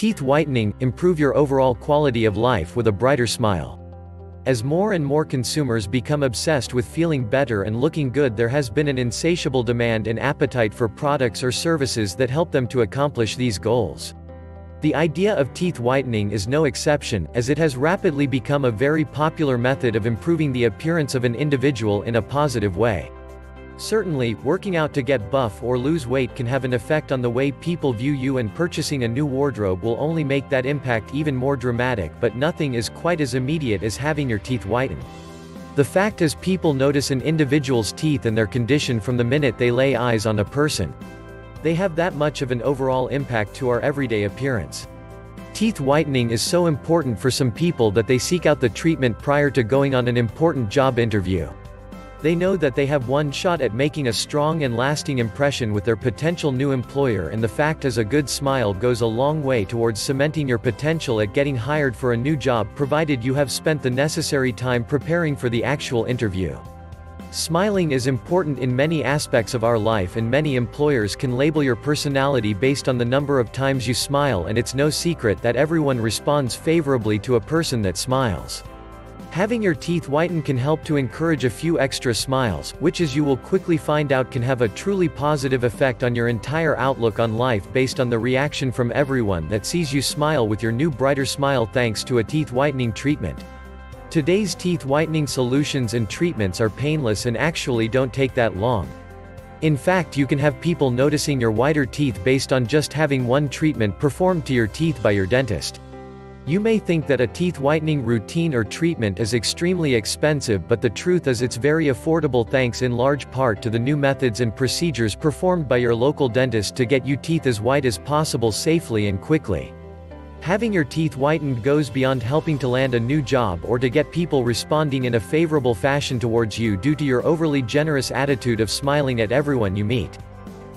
Teeth whitening, improve your overall quality of life with a brighter smile. As more and more consumers become obsessed with feeling better and looking good there has been an insatiable demand and appetite for products or services that help them to accomplish these goals. The idea of teeth whitening is no exception, as it has rapidly become a very popular method of improving the appearance of an individual in a positive way. Certainly, working out to get buff or lose weight can have an effect on the way people view you and purchasing a new wardrobe will only make that impact even more dramatic but nothing is quite as immediate as having your teeth whiten. The fact is people notice an individual's teeth and their condition from the minute they lay eyes on a person. They have that much of an overall impact to our everyday appearance. Teeth whitening is so important for some people that they seek out the treatment prior to going on an important job interview. They know that they have one shot at making a strong and lasting impression with their potential new employer and the fact is a good smile goes a long way towards cementing your potential at getting hired for a new job provided you have spent the necessary time preparing for the actual interview. Smiling is important in many aspects of our life and many employers can label your personality based on the number of times you smile and it's no secret that everyone responds favorably to a person that smiles. Having your teeth whiten can help to encourage a few extra smiles, which as you will quickly find out can have a truly positive effect on your entire outlook on life based on the reaction from everyone that sees you smile with your new brighter smile thanks to a teeth whitening treatment. Today's teeth whitening solutions and treatments are painless and actually don't take that long. In fact you can have people noticing your whiter teeth based on just having one treatment performed to your teeth by your dentist. You may think that a teeth whitening routine or treatment is extremely expensive but the truth is it's very affordable thanks in large part to the new methods and procedures performed by your local dentist to get you teeth as white as possible safely and quickly. Having your teeth whitened goes beyond helping to land a new job or to get people responding in a favorable fashion towards you due to your overly generous attitude of smiling at everyone you meet.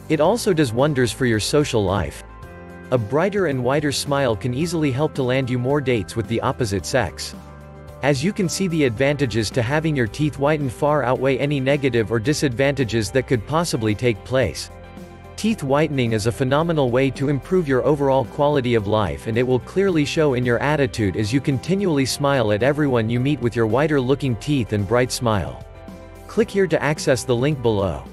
It also does wonders for your social life. A brighter and wider smile can easily help to land you more dates with the opposite sex. As you can see the advantages to having your teeth whitened far outweigh any negative or disadvantages that could possibly take place. Teeth whitening is a phenomenal way to improve your overall quality of life and it will clearly show in your attitude as you continually smile at everyone you meet with your whiter looking teeth and bright smile. Click here to access the link below.